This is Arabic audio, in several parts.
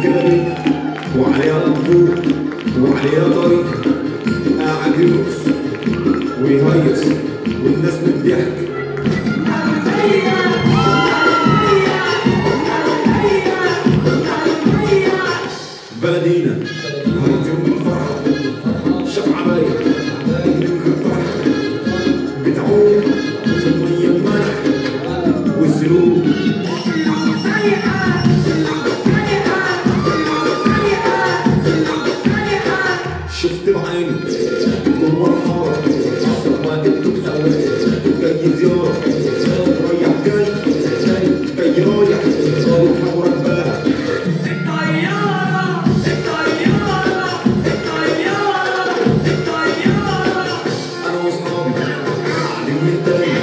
عسكري وعليها طفول وعليها طريق قاعد يرقص ويهيص والناس بتضحك. بلدينا. هيتم الفرحة me tem.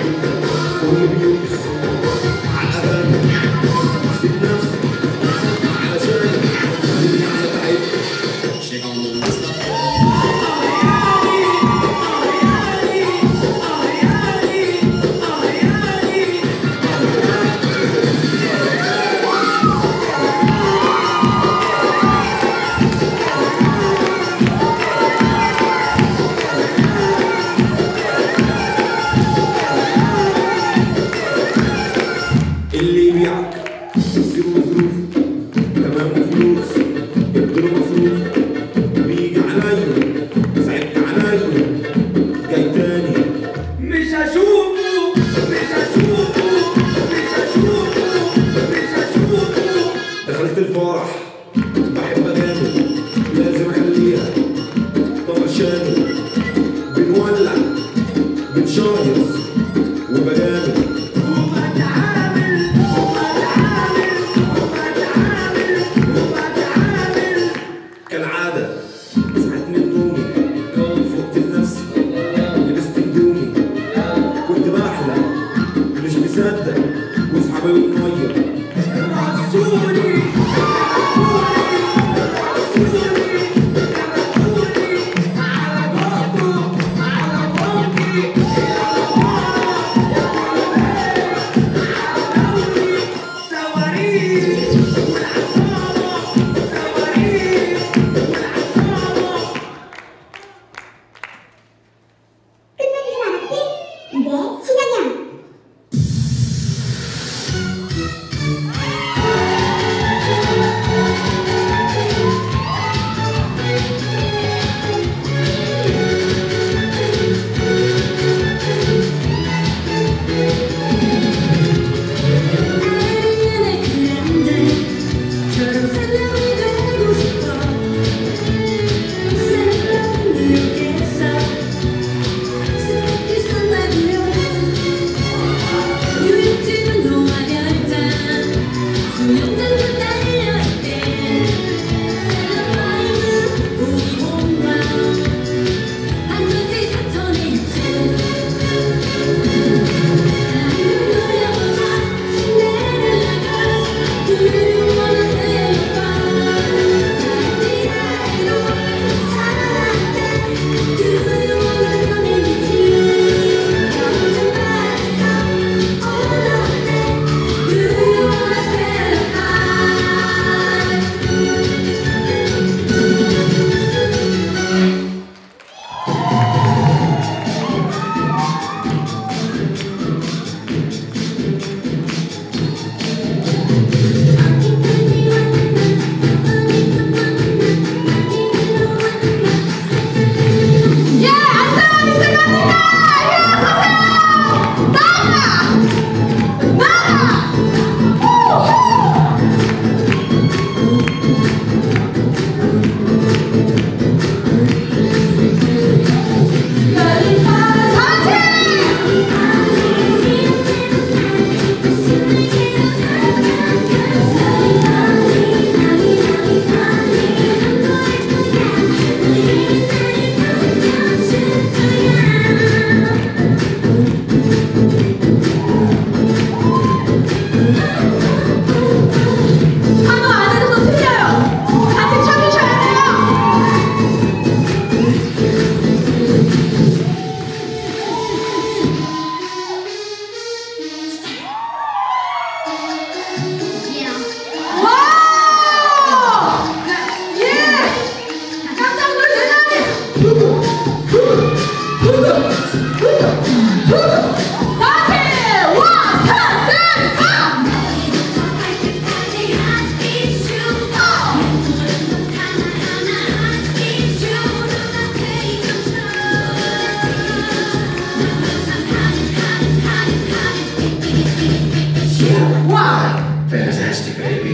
One. Fantastic baby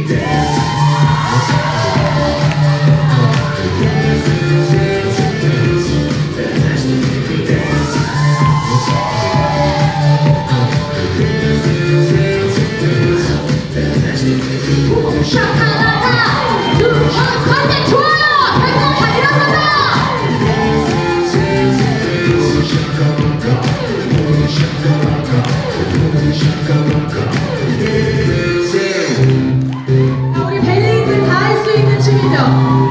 Não.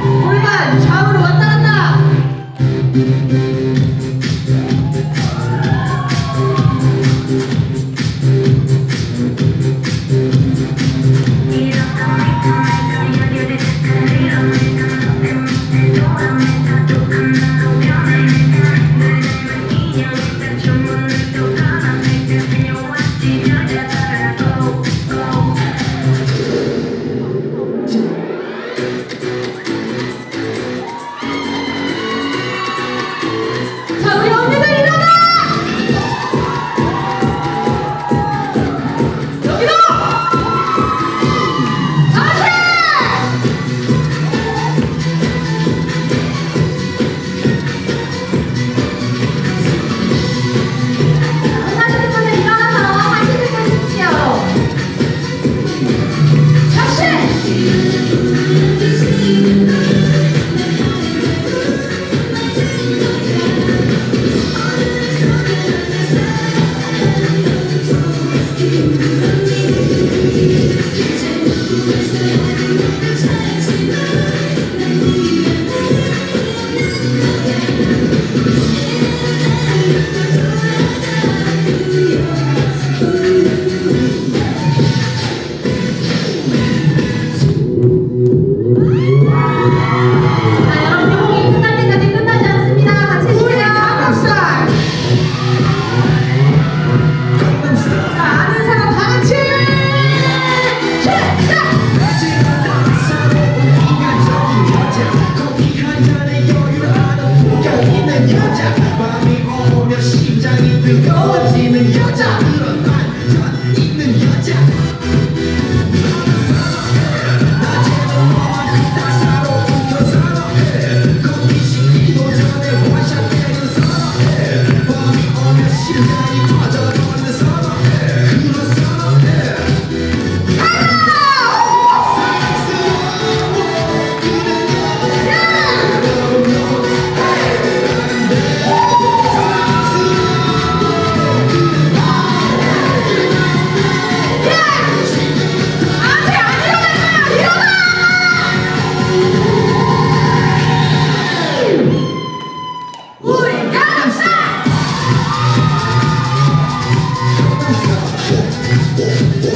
Thank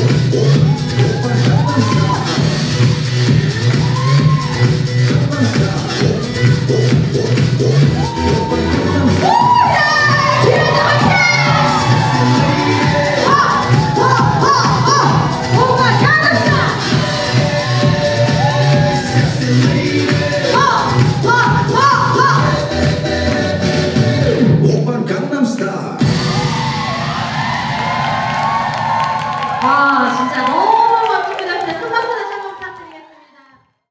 you.